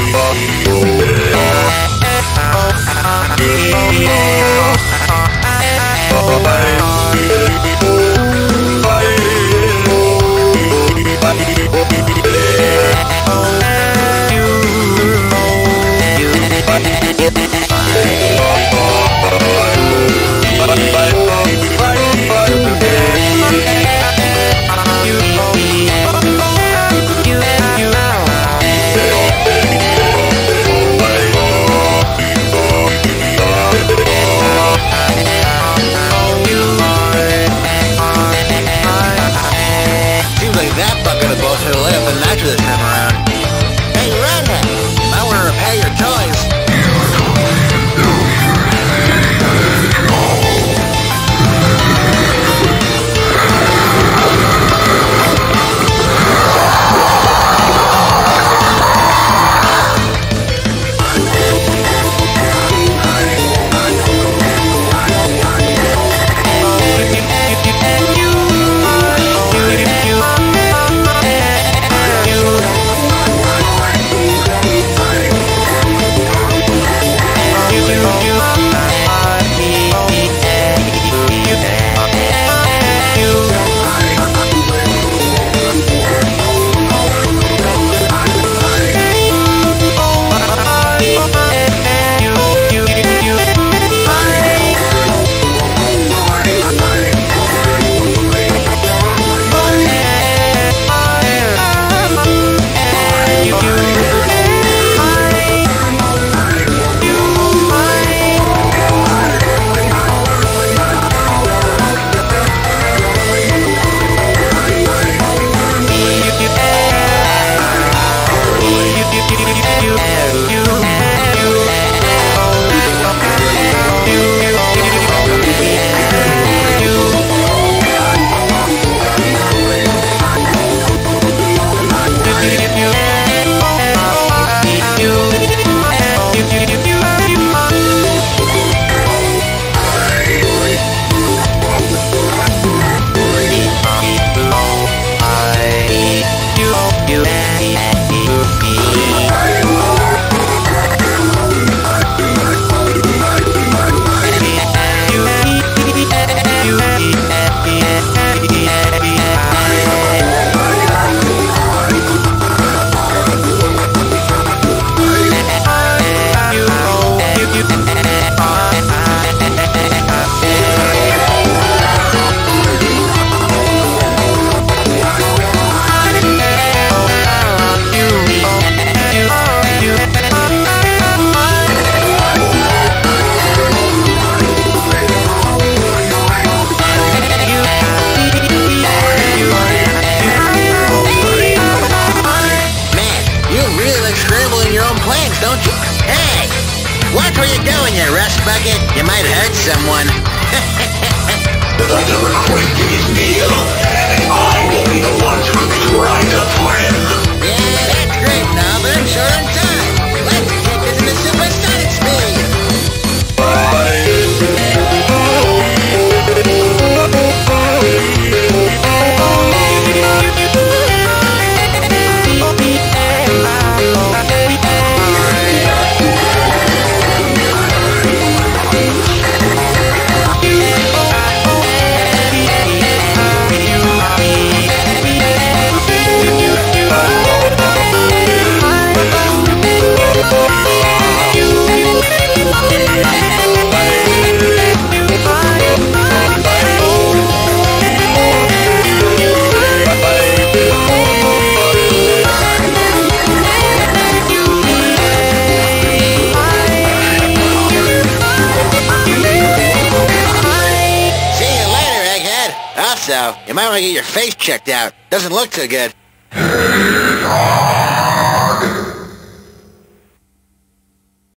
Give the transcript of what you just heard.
Oh, someone. so you might want to get your face checked out. Doesn't look too good.